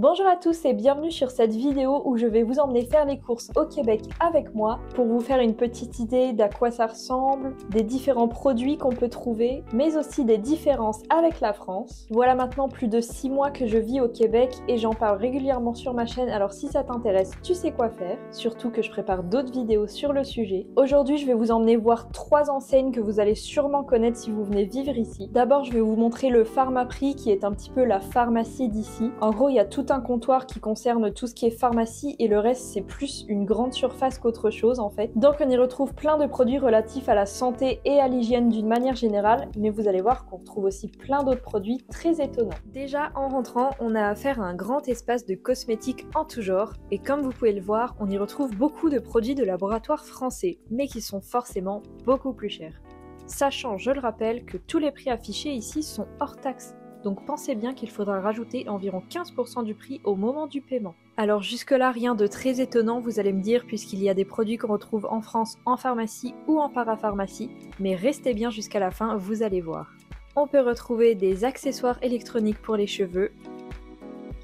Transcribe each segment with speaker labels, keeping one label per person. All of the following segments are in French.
Speaker 1: Bonjour à tous et bienvenue sur cette vidéo où je vais vous emmener faire les courses au Québec avec moi pour vous faire une petite idée d'à quoi ça ressemble, des différents produits qu'on peut trouver, mais aussi des différences avec la France. Voilà maintenant plus de 6 mois que je vis au Québec et j'en parle régulièrement sur ma chaîne alors si ça t'intéresse tu sais quoi faire, surtout que je prépare d'autres vidéos sur le sujet. Aujourd'hui je vais vous emmener voir trois enseignes que vous allez sûrement connaître si vous venez vivre ici. D'abord je vais vous montrer le Pharmaprix qui est un petit peu la pharmacie d'ici. En gros il y a tout un comptoir qui concerne tout ce qui est pharmacie et le reste c'est plus une grande surface qu'autre chose en fait. Donc on y retrouve plein de produits relatifs à la santé et à l'hygiène d'une manière générale, mais vous allez voir qu'on retrouve aussi plein d'autres produits très étonnants. Déjà en rentrant, on a affaire à un grand espace de cosmétiques en tout genre et comme vous pouvez le voir, on y retrouve beaucoup de produits de laboratoire français, mais qui sont forcément beaucoup plus chers. Sachant, je le rappelle, que tous les prix affichés ici sont hors taxes donc pensez bien qu'il faudra rajouter environ 15% du prix au moment du paiement. Alors jusque-là, rien de très étonnant, vous allez me dire, puisqu'il y a des produits qu'on retrouve en France en pharmacie ou en parapharmacie, mais restez bien jusqu'à la fin, vous allez voir. On peut retrouver des accessoires électroniques pour les cheveux.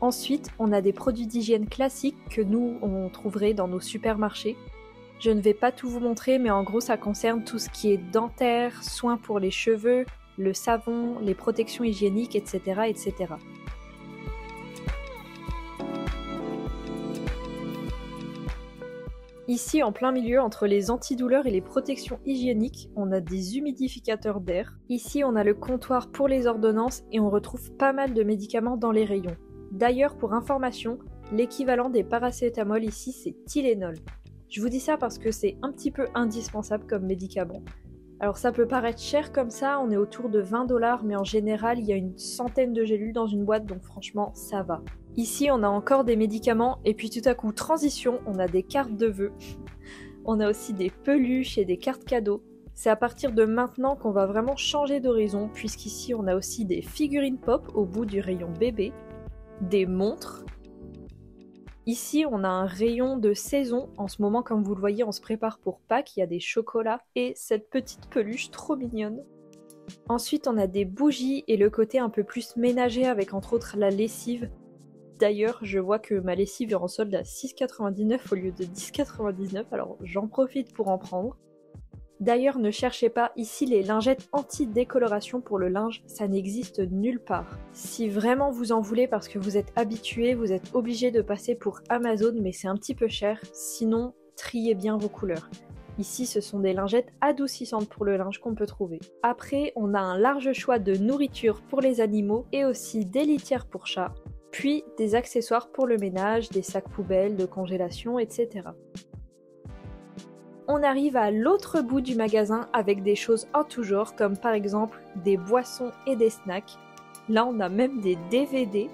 Speaker 1: Ensuite, on a des produits d'hygiène classiques que nous, on trouverait dans nos supermarchés. Je ne vais pas tout vous montrer, mais en gros, ça concerne tout ce qui est dentaire, soins pour les cheveux, le savon, les protections hygiéniques, etc. etc. Ici, en plein milieu, entre les antidouleurs et les protections hygiéniques, on a des humidificateurs d'air. Ici, on a le comptoir pour les ordonnances et on retrouve pas mal de médicaments dans les rayons. D'ailleurs, pour information, l'équivalent des paracétamol ici, c'est Tylenol. Je vous dis ça parce que c'est un petit peu indispensable comme médicament. Alors ça peut paraître cher comme ça, on est autour de 20 dollars, mais en général il y a une centaine de gélules dans une boîte, donc franchement ça va. Ici on a encore des médicaments, et puis tout à coup transition, on a des cartes de vœux. on a aussi des peluches et des cartes cadeaux. C'est à partir de maintenant qu'on va vraiment changer d'horizon, puisqu'ici on a aussi des figurines pop au bout du rayon bébé, des montres, Ici, on a un rayon de saison. En ce moment, comme vous le voyez, on se prépare pour Pâques. Il y a des chocolats et cette petite peluche trop mignonne. Ensuite, on a des bougies et le côté un peu plus ménager avec entre autres la lessive. D'ailleurs, je vois que ma lessive est en solde à 6,99 au lieu de 10,99, alors j'en profite pour en prendre. D'ailleurs, ne cherchez pas ici les lingettes anti-décoloration pour le linge, ça n'existe nulle part. Si vraiment vous en voulez parce que vous êtes habitué, vous êtes obligé de passer pour Amazon, mais c'est un petit peu cher, sinon triez bien vos couleurs. Ici, ce sont des lingettes adoucissantes pour le linge qu'on peut trouver. Après, on a un large choix de nourriture pour les animaux et aussi des litières pour chats, puis des accessoires pour le ménage, des sacs poubelles, de congélation, etc on arrive à l'autre bout du magasin avec des choses en tout genre, comme par exemple des boissons et des snacks. Là, on a même des DVD.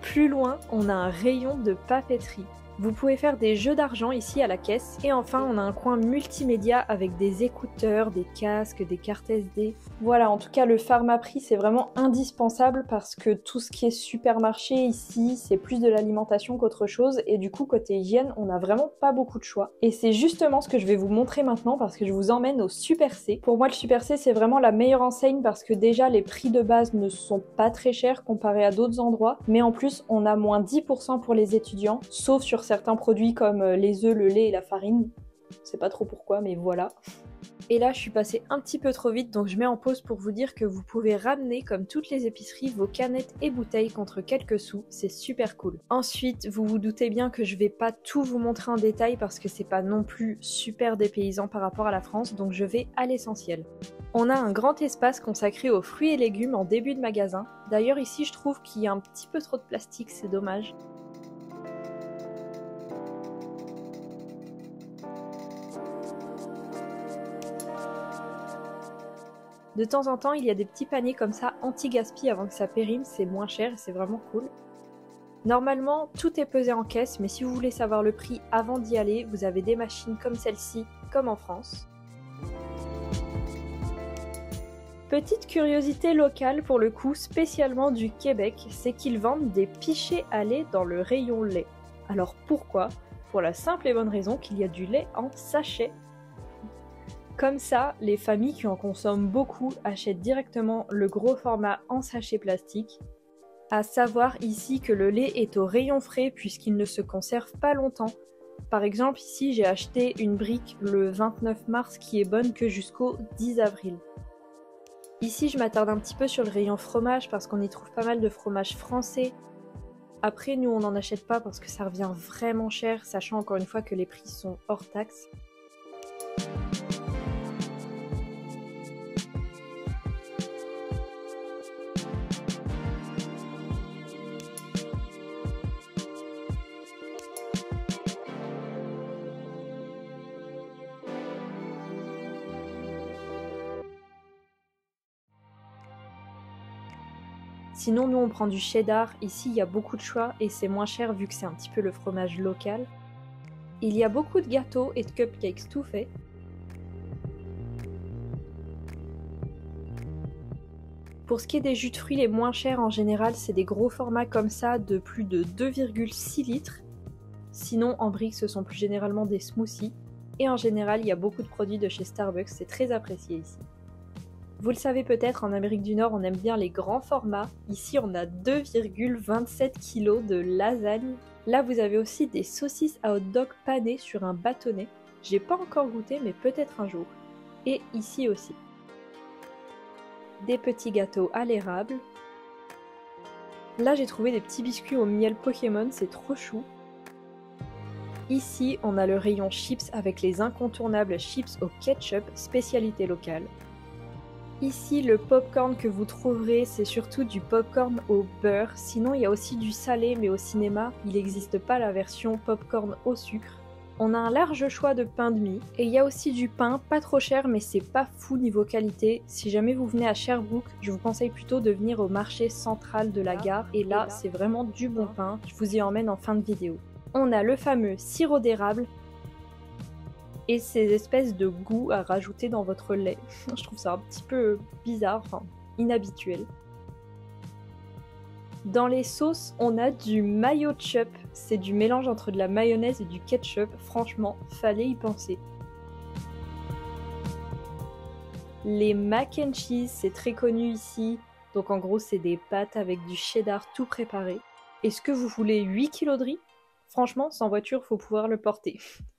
Speaker 1: Plus loin, on a un rayon de papeterie. Vous pouvez faire des jeux d'argent ici à la caisse. Et enfin, on a un coin multimédia avec des écouteurs, des casques, des cartes SD. Voilà, en tout cas, le Pharmaprix, c'est vraiment indispensable parce que tout ce qui est supermarché ici, c'est plus de l'alimentation qu'autre chose. Et du coup, côté hygiène, on n'a vraiment pas beaucoup de choix. Et c'est justement ce que je vais vous montrer maintenant parce que je vous emmène au Super C. Pour moi, le Super C, c'est vraiment la meilleure enseigne parce que déjà, les prix de base ne sont pas très chers comparés à d'autres endroits. Mais en plus, on a moins 10% pour les étudiants, sauf sur certains produits comme euh, les œufs, le lait et la farine. Je sais pas trop pourquoi, mais voilà. Et là, je suis passée un petit peu trop vite, donc je mets en pause pour vous dire que vous pouvez ramener, comme toutes les épiceries, vos canettes et bouteilles contre quelques sous. C'est super cool. Ensuite, vous vous doutez bien que je vais pas tout vous montrer en détail parce que c'est pas non plus super dépaysant par rapport à la France, donc je vais à l'essentiel. On a un grand espace consacré aux fruits et légumes en début de magasin. D'ailleurs, ici, je trouve qu'il y a un petit peu trop de plastique, c'est dommage. De temps en temps, il y a des petits paniers comme ça anti-gaspi avant que ça périme, c'est moins cher et c'est vraiment cool. Normalement, tout est pesé en caisse, mais si vous voulez savoir le prix avant d'y aller, vous avez des machines comme celle-ci, comme en France. Petite curiosité locale pour le coup, spécialement du Québec, c'est qu'ils vendent des pichets à lait dans le rayon lait. Alors pourquoi? Pour la simple et bonne raison qu'il y a du lait en sachet Comme ça, les familles qui en consomment beaucoup achètent directement le gros format en sachet plastique. À savoir ici que le lait est au rayon frais puisqu'il ne se conserve pas longtemps. Par exemple, ici j'ai acheté une brique le 29 mars qui est bonne que jusqu'au 10 avril. Ici, je m'attarde un petit peu sur le rayon fromage parce qu'on y trouve pas mal de fromages français. Après, nous, on n'en achète pas parce que ça revient vraiment cher, sachant encore une fois que les prix sont hors taxe. Sinon, nous, on prend du cheddar. Ici, il y a beaucoup de choix et c'est moins cher vu que c'est un petit peu le fromage local. Il y a beaucoup de gâteaux et de cupcakes tout faits. Pour ce qui est des jus de fruits les moins chers en général, c'est des gros formats comme ça de plus de 2,6 litres. Sinon, en briques, ce sont plus généralement des smoothies. Et en général, il y a beaucoup de produits de chez Starbucks, c'est très apprécié ici. Vous le savez peut-être, en Amérique du Nord, on aime bien les grands formats. Ici, on a 2,27 kg de lasagne. Là, vous avez aussi des saucisses à hot dog panées sur un bâtonnet. J'ai pas encore goûté, mais peut-être un jour. Et ici aussi. Des petits gâteaux à l'érable. Là, j'ai trouvé des petits biscuits au miel Pokémon, c'est trop chou. Ici, on a le rayon chips avec les incontournables chips au ketchup, spécialité locale. Ici, le popcorn que vous trouverez, c'est surtout du popcorn au beurre. Sinon, il y a aussi du salé, mais au cinéma, il n'existe pas la version popcorn au sucre. On a un large choix de pain de mie et il y a aussi du pain, pas trop cher mais c'est pas fou niveau qualité. Si jamais vous venez à Sherbrooke, je vous conseille plutôt de venir au marché central de la gare et là c'est vraiment du bon pain. Je vous y emmène en fin de vidéo. On a le fameux sirop d'érable et ces espèces de goûts à rajouter dans votre lait. Je trouve ça un petit peu bizarre, enfin inhabituel. Dans les sauces, on a du mayo chup. C'est du mélange entre de la mayonnaise et du ketchup. Franchement, fallait y penser. Les mac and cheese, c'est très connu ici. Donc en gros, c'est des pâtes avec du cheddar tout préparé. Est-ce que vous voulez 8 kg de riz? Franchement, sans voiture, faut pouvoir le porter.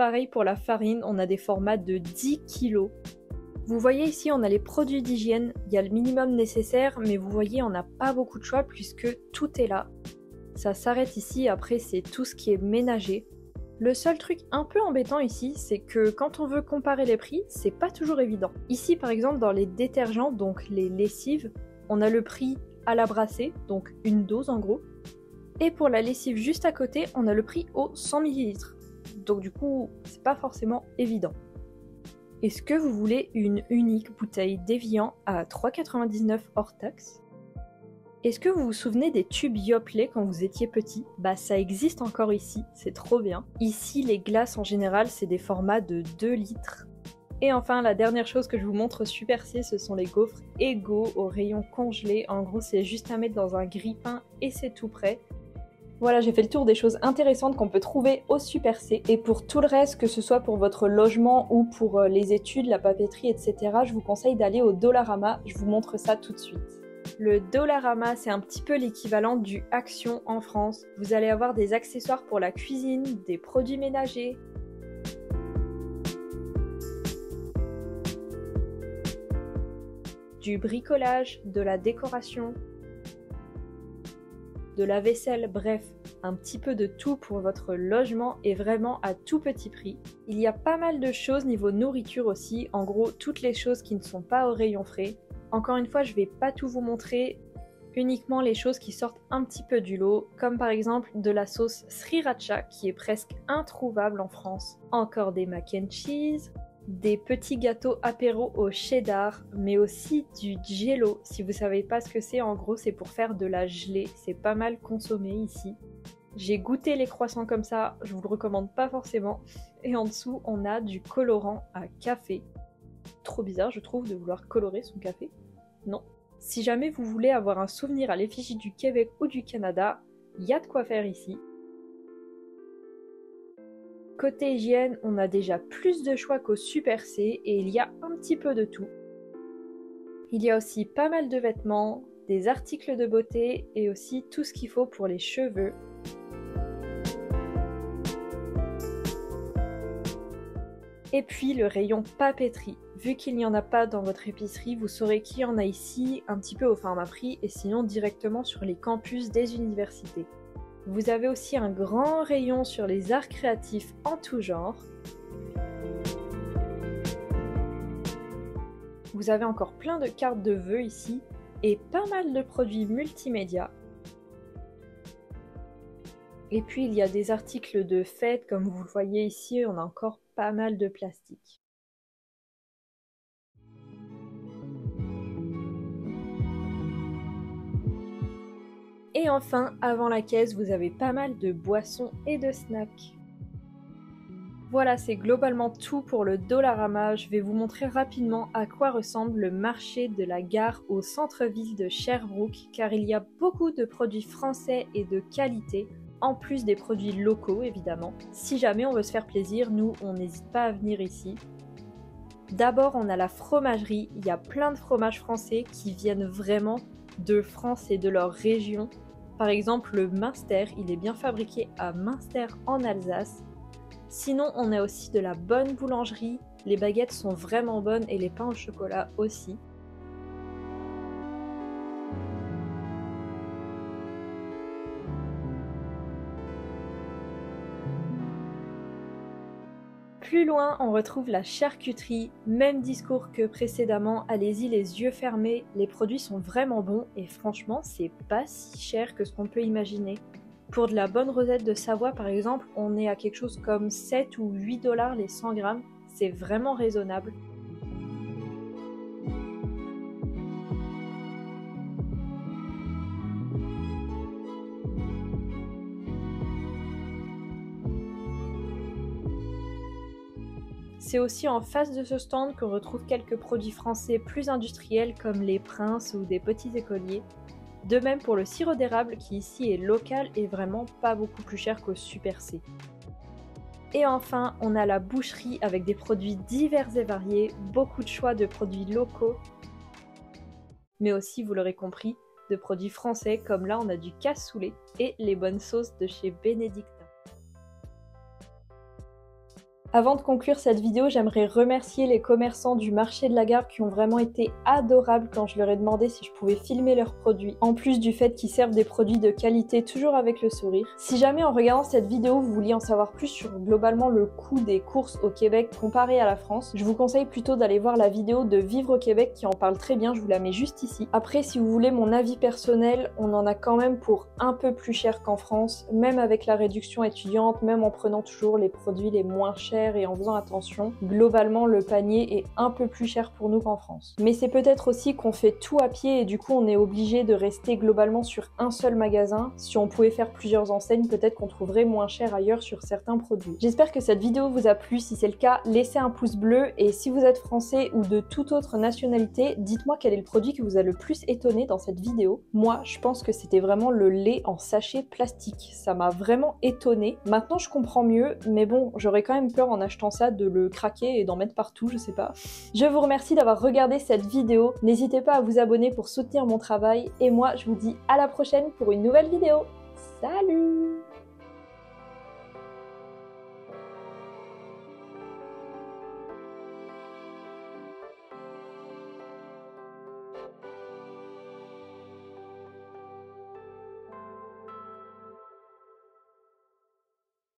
Speaker 1: Pareil pour la farine, on a des formats de 10 kg. Vous voyez ici, on a les produits d'hygiène, il y a le minimum nécessaire, mais vous voyez, on n'a pas beaucoup de choix puisque tout est là. Ça s'arrête ici, après c'est tout ce qui est ménager. Le seul truc un peu embêtant ici, c'est que quand on veut comparer les prix, c'est pas toujours évident. Ici par exemple dans les détergents, donc les lessives, on a le prix à la brassée, donc une dose en gros. Et pour la lessive juste à côté, on a le prix au 100 ml. Donc du coup, c'est pas forcément évident. Est-ce que vous voulez une unique bouteille d'évian à 3,99 hors taxe? Est-ce que vous vous souvenez des tubes Yoplait quand vous étiez petit? Bah ça existe encore ici, c'est trop bien. Ici, les glaces en général, c'est des formats de 2 litres. Et enfin, la dernière chose que je vous montre Super C, ce sont les gaufres égaux au rayon congelé. En gros, c'est juste à mettre dans un grille-pain et c'est tout prêt. Voilà, j'ai fait le tour des choses intéressantes qu'on peut trouver au Super C. Et pour tout le reste, que ce soit pour votre logement ou pour euh, les études, la papeterie, etc., je vous conseille d'aller au Dollarama. Je vous montre ça tout de suite. Le Dollarama, c'est un petit peu l'équivalent du Action en France. Vous allez avoir des accessoires pour la cuisine, des produits ménagers, du bricolage, de la décoration, de la vaisselle, bref, un petit peu de tout pour votre logement et vraiment à tout petit prix. Il y a pas mal de choses niveau nourriture aussi, en gros toutes les choses qui ne sont pas au rayon frais. Encore une fois, je vais pas tout vous montrer, uniquement les choses qui sortent un petit peu du lot, comme par exemple de la sauce sriracha qui est presque introuvable en France. Encore des mac and cheese, des petits gâteaux apéro au cheddar, mais aussi du jello. Si vous savez pas ce que c'est, en gros, c'est pour faire de la gelée. C'est pas mal consommé ici. J'ai goûté les croissants comme ça, je vous le recommande pas forcément. Et en dessous, on a du colorant à café. Trop bizarre, je trouve, de vouloir colorer son café. Non. Si jamais vous voulez avoir un souvenir à l'effigie du Québec ou du Canada, il y a de quoi faire ici. Côté hygiène, on a déjà plus de choix qu'au Super C et il y a un petit peu de tout. Il y a aussi pas mal de vêtements, des articles de beauté et aussi tout ce qu'il faut pour les cheveux. Et puis le rayon papeterie. Vu qu'il n'y en a pas dans votre épicerie, vous saurez qu'il y en a ici, un petit peu au format et sinon directement sur les campus des universités. Vous avez aussi un grand rayon sur les arts créatifs en tout genre. Vous avez encore plein de cartes de vœux ici et pas mal de produits multimédia. Et puis il y a des articles de fête, comme vous le voyez ici, on a encore pas mal de plastique. Et enfin, avant la caisse, vous avez pas mal de boissons et de snacks. Voilà, c'est globalement tout pour le Dollarama. Je vais vous montrer rapidement à quoi ressemble le marché de la gare au centre-ville de Sherbrooke, car il y a beaucoup de produits français et de qualité, en plus des produits locaux évidemment. Si jamais on veut se faire plaisir, nous, on n'hésite pas à venir ici. D'abord, on a la fromagerie. Il y a plein de fromages français qui viennent vraiment de France et de leur région. Par exemple, le Münster, il est bien fabriqué à Münster en Alsace. Sinon, on a aussi de la bonne boulangerie. Les baguettes sont vraiment bonnes et les pains au chocolat aussi. Plus loin, on retrouve la charcuterie, même discours que précédemment, allez-y les yeux fermés, les produits sont vraiment bons et franchement, c'est pas si cher que ce qu'on peut imaginer. Pour de la bonne rosette de Savoie, par exemple, on est à quelque chose comme 7 ou 8 dollars les 100 grammes. C'est vraiment raisonnable. C'est aussi en face de ce stand qu'on retrouve quelques produits français plus industriels comme les princes ou des petits écoliers. De même pour le sirop d'érable qui ici est local et vraiment pas beaucoup plus cher qu'au Super C. Et enfin, on a la boucherie avec des produits divers et variés, beaucoup de choix de produits locaux, mais aussi, vous l'aurez compris, de produits français comme là on a du cassoulet et les bonnes sauces de chez Bénédicte. Avant de conclure cette vidéo, j'aimerais remercier les commerçants du marché de la gare qui ont vraiment été adorables quand je leur ai demandé si je pouvais filmer leurs produits, en plus du fait qu'ils servent des produits de qualité toujours avec le sourire. Si jamais en regardant cette vidéo vous vouliez en savoir plus sur globalement le coût des courses au Québec comparé à la France, je vous conseille plutôt d'aller voir la vidéo de Vivre au Québec qui en parle très bien, je vous la mets juste ici. Après si vous voulez mon avis personnel, on en a quand même pour un peu plus cher qu'en France, même avec la réduction étudiante, même en prenant toujours les produits les moins chers et en faisant attention, globalement le panier est un peu plus cher pour nous qu'en France. Mais c'est peut-être aussi qu'on fait tout à pied et du coup on est obligé de rester globalement sur un seul magasin. Si on pouvait faire plusieurs enseignes, peut-être qu'on trouverait moins cher ailleurs sur certains produits. J'espère que cette vidéo vous a plu. Si c'est le cas, laissez un pouce bleu et si vous êtes français ou de toute autre nationalité, dites-moi quel est le produit qui vous a le plus étonné dans cette vidéo. Moi, je pense que c'était vraiment le lait en sachet plastique. Ça m'a vraiment étonné. Maintenant, je comprends mieux, mais bon, j'aurais quand même en achetant ça de le craquer et d'en mettre partout, je sais pas. Je vous remercie d'avoir regardé cette vidéo. N'hésitez pas à vous abonner pour soutenir mon travail et moi je vous dis à la prochaine pour une nouvelle vidéo. Salut